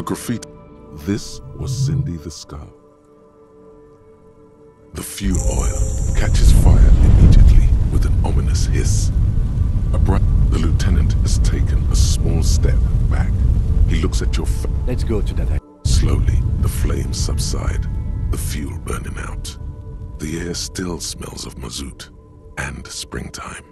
The graffiti. This was Cindy the Scar. The fuel oil catches fire immediately with an ominous hiss. The lieutenant has taken a small step back. He looks at your face. Let's go to that. Slowly, the flames subside, the fuel burning out. The air still smells of mazout and springtime.